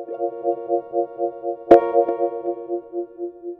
¡Suscríbete al